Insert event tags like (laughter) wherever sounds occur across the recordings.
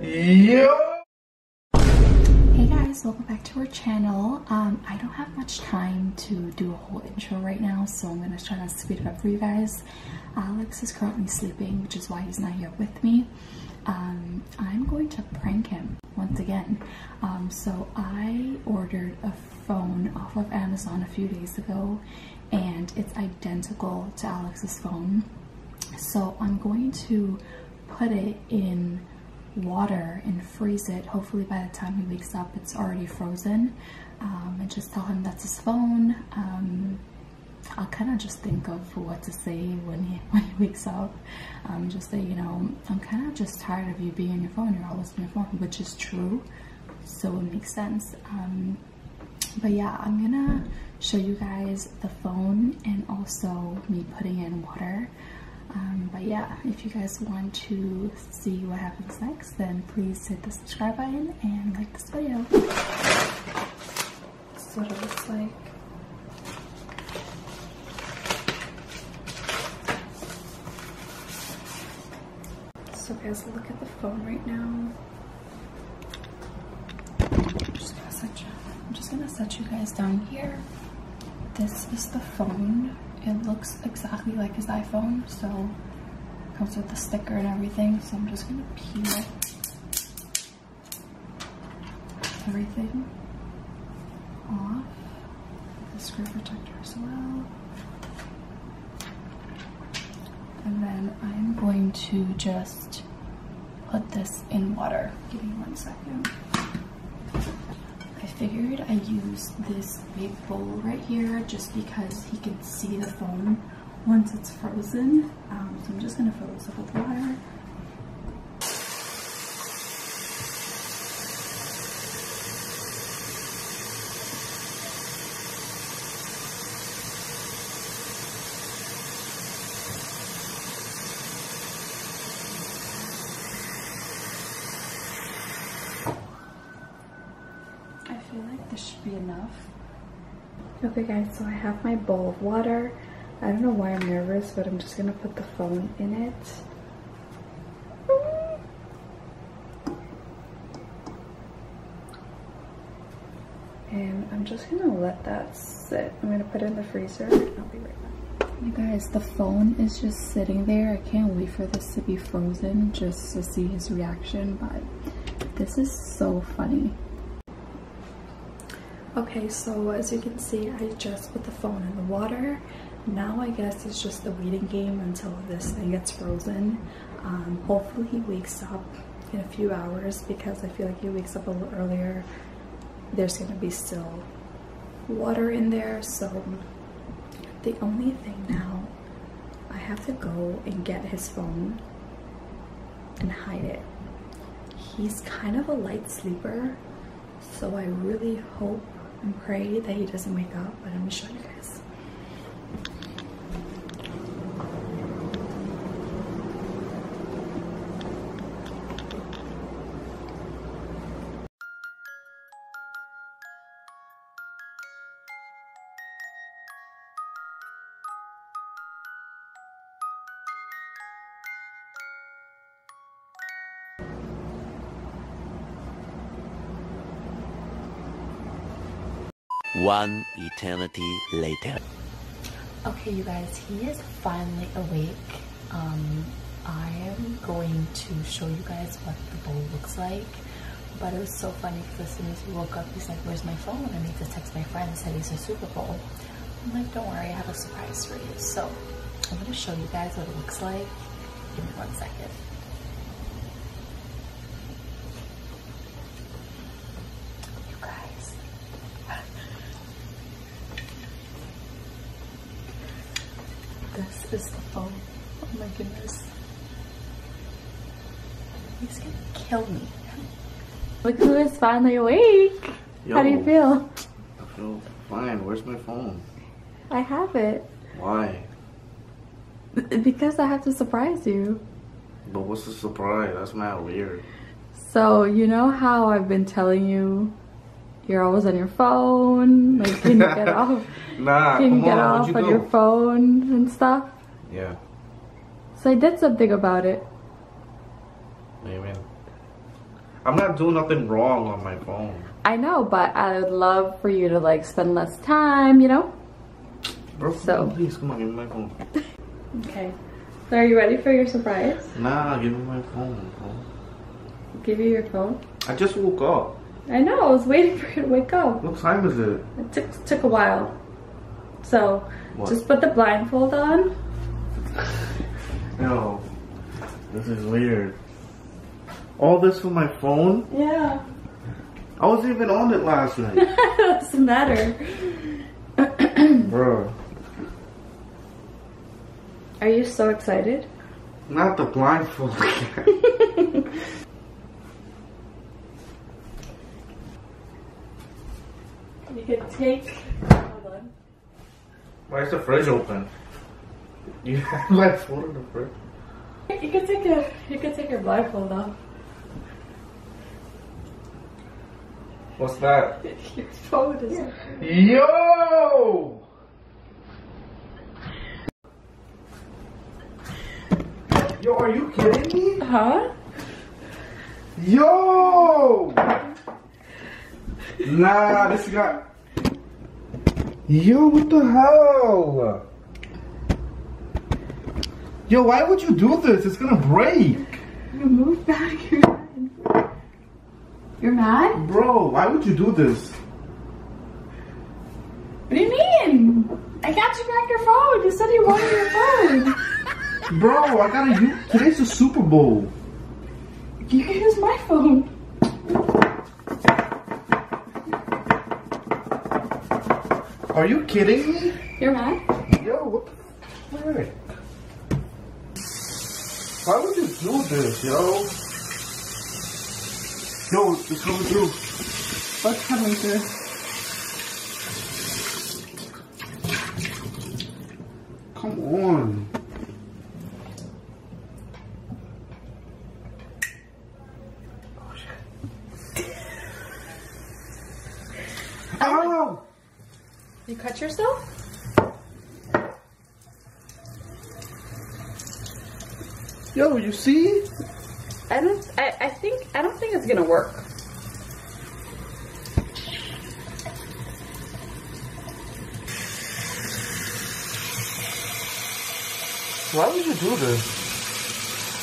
Yo! Hey guys, welcome back to our channel. Um, I don't have much time to do a whole intro right now, so I'm gonna try to speed it up for you guys. Alex is currently sleeping, which is why he's not here with me. Um, I'm going to prank him once again. Um, so I ordered a phone off of Amazon a few days ago, and it's identical to Alex's phone. So I'm going to put it in water and freeze it. Hopefully by the time he wakes up, it's already frozen. Um, and just tell him that's his phone. Um, I'll kind of just think of what to say when he (laughs) when he wakes up. Um, just say, you know, I'm kind of just tired of you being on your phone. You're always on your phone, which is true. So it makes sense. Um, but yeah, I'm gonna show you guys the phone and also me putting in water. Um, but yeah, if you guys want to see what happens next, then please hit the subscribe button and like this video. This is what it looks like. So guys, look at the phone right now. I'm just gonna set you, I'm just gonna set you guys down here. This is the phone it looks exactly like his iPhone, so it comes with the sticker and everything. So I'm just gonna peel everything off. The screw protector as well. And then I'm going to just put this in water. Give me one second. Figured I use this big bowl right here just because he can see the phone once it's frozen. Um, so I'm just gonna fill this up with water. this be enough. Okay guys, so I have my bowl of water. I don't know why I'm nervous, but I'm just gonna put the phone in it. And I'm just gonna let that sit. I'm gonna put it in the freezer. I'll be right back. You guys, the phone is just sitting there. I can't wait for this to be frozen just to see his reaction, but this is so funny. Okay, so as you can see, I just put the phone in the water. Now I guess it's just the waiting game until this thing gets frozen. Um, hopefully he wakes up in a few hours because I feel like he wakes up a little earlier. There's gonna be still water in there, so the only thing now, I have to go and get his phone and hide it. He's kind of a light sleeper, so I really hope and pray that he doesn't wake up, but I'm gonna show you guys. One eternity later. Okay, you guys, he is finally awake. Um, I am going to show you guys what the bowl looks like. But it was so funny because as soon as he woke up, he's like, where's my phone? I need to text my friend and said he's a Super Bowl. I'm like, don't worry, I have a surprise for you. So I'm going to show you guys what it looks like. Give me one second. This is the phone. Oh my goodness. He's gonna kill me. Look who is finally awake. Yo, How do you feel? I feel fine. Where's my phone? I have it. Why? Because I have to surprise you. But what's the surprise? That's not weird. So, you know how I've been telling you you're always on your phone. Like, can you get (laughs) off? nah, can you get on, off you on your phone and stuff? Yeah. So I did something about it. Amen. I'm not doing nothing wrong on my phone. I know, but I would love for you to like spend less time, you know? Bro, So- please, come on, give me my phone. (laughs) Okay. So are you ready for your surprise? Nah, give me my phone, bro. Give you your phone? I just woke up. I know, I was waiting (laughs) for you to wake up. What time is it? It took, took a while. So, What? just put the blindfold on. (laughs) Yo, this is weird. All this for my phone? Yeah. I wasn't even on it last night. (laughs) Doesn't matter. Bro, Are you so excited? not the blindfold. (laughs) You can take. Hold on. Why is the fridge open? You have my phone in the fridge? You can take a. You can take your blindfold off. What's that? Your phone is. Yo! Yo, are you kidding me? Huh? Yo! Nah, this got. Yo, what the hell? Yo, why would you do this? It's gonna break. You move back. (laughs) You're mad. Bro, why would you do this? What do you mean? I got you back your phone. You said you wanted your phone. (laughs) Bro, I gotta use. Today's the Super Bowl. You can use my phone. Are you kidding me? You're mad? Yo, what the frick? Why would you do this, yo? Yo, it's coming through. What's coming through? Come on. Oh, Ow! You cut yourself? Yo, you see? I don't. I, I think. I don't think it's gonna work. Why would you do this?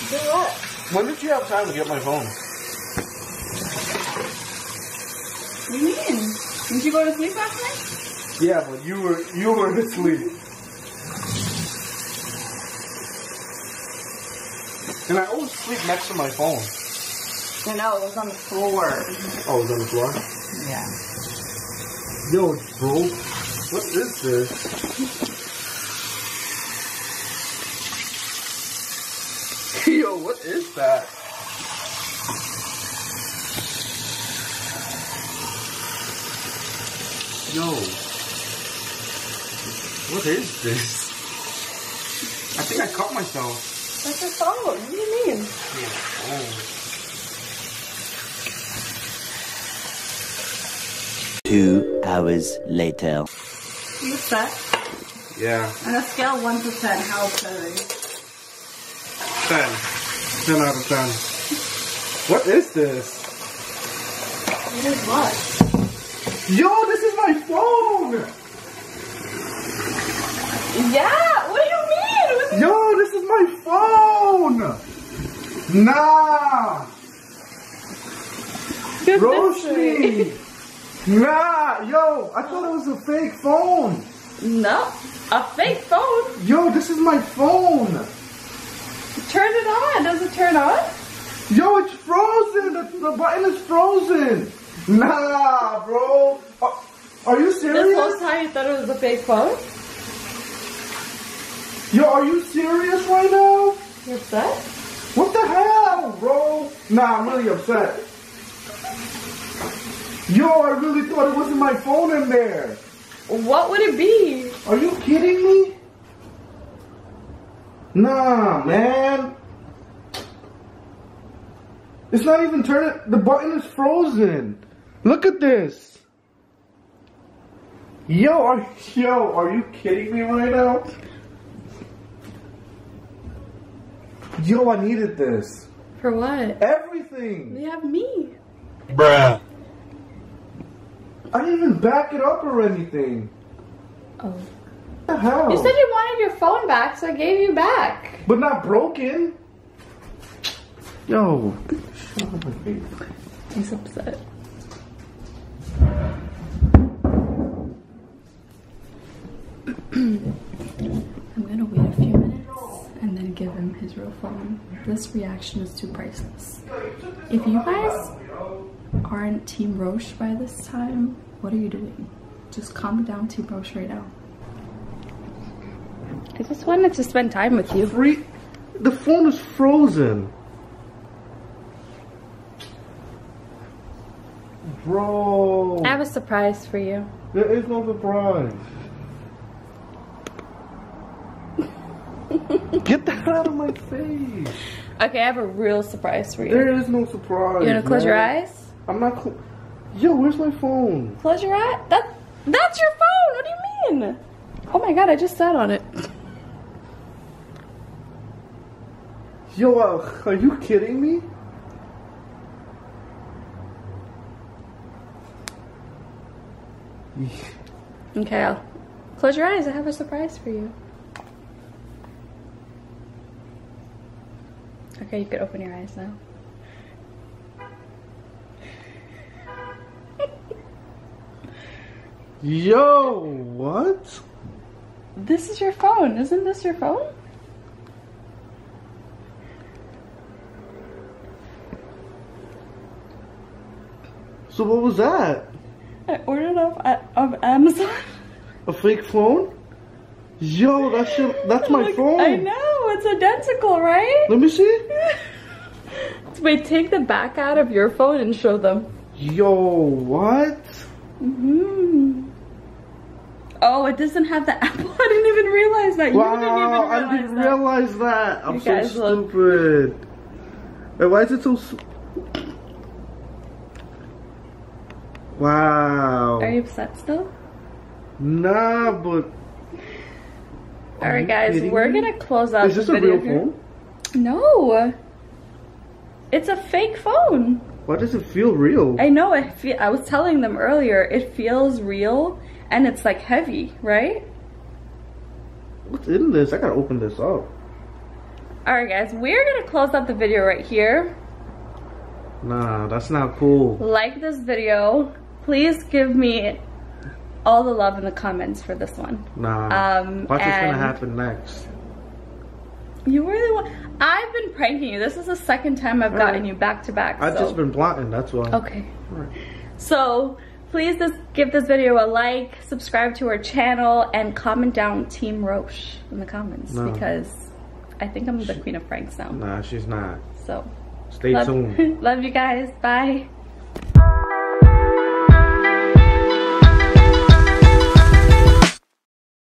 Do what? When did you have time to get my phone? What do you mean? Didn't you go to sleep last night? Yeah, but you were you were (laughs) asleep. And I always sleep next to my phone. I know it was on the floor. Oh, it was on the floor? Yeah. Yo, bro, what is this? (laughs) Yo, what is that? Yo, what is this? I think I cut myself. That's your phone. What do you mean? Oh. Two hours later. You set? Yeah, On a scale of 1 to 10, how upsetting? 10. 10 out of 10. What is this? It is what? Yo, this is my phone! Yeah! What do you mean? What Yo, this is my phone! Nah! the- Roshni! (laughs) Nah! Yo, I thought it was a fake phone! No. A fake phone? Yo, this is my phone! Turn it on. Does it turn on? Yo, it's frozen! The, the button is frozen! Nah, bro! Are, are you This whole serious? time you thought it was a fake phone? Yo, are you serious right now? You upset? What the hell, bro? Nah, I'm really upset. Yo, I really thought it wasn't my phone in there. What would it be? Are you kidding me? Nah, man. It's not even turning. The button is frozen. Look at this. Yo, are yo, are you kidding me right now? Yo, I needed this. For what? Everything. They have me. Bruh. I didn't even back it up or anything. Oh. What the hell? You said you wanted your phone back, so I gave you back. but not broken. Yo, get the shit out of my face. He's upset. (clears throat) I'm gonna wait a few minutes and then give him his real phone. This reaction is too priceless. If you guys aren't Team Rosh by this time, what are you doing? Just calm down, Team Rosh, right now. I just wanted to spend time with you. Free. The phone is frozen. Bro. I have a surprise for you. There is no surprise. (laughs) Get that out of my face. Okay, I have a real surprise for you. There is no surprise. You wanna close your eyes? I'm not. Yo, where's my phone? Close your eye. That that's your phone. What do you mean? Oh my god, I just sat on it. Yo, uh, are you kidding me? Okay, I'll close your eyes. I have a surprise for you. Okay, you could open your eyes now. Yo, what? This is your phone. Isn't this your phone? So what was that? I ordered off of Amazon. A fake phone? Yo, that shit. That's my Look, phone. I know it's identical, right? Let me see. (laughs) Wait, take the back out of your phone and show them. Yo, what? hmm Oh, it doesn't have the (laughs) apple. I didn't even realize that. You didn't even Wow, realize I didn't that. realize that. I'm You so look- stupid. Wait, why is it so? Wow. Are you upset still? Nah, but All right, guys, we're gonna close out is this the a video real here. phone? No, it's a fake phone. Why does it feel real? I know. I feel. I was telling them earlier. It feels real, and it's like heavy, right? What's in this? I gotta open this up. All right, guys, we're gonna close out the video right here. Nah, that's not cool. Like this video. Please give me all the love in the comments for this one. Nah. Um, What's gonna happen next? You really want? I've been pranking you. This is the second time I've gotten Alright. you back to back. I've so- just been plotting. That's why. Okay. Alright. So please just give this video a like, subscribe to our channel, and comment down Team Rosh in the comments No. because I think I'm the queen of pranks now. Nah, she's not. So Stay love, tuned. (laughs) love you guys. Bye.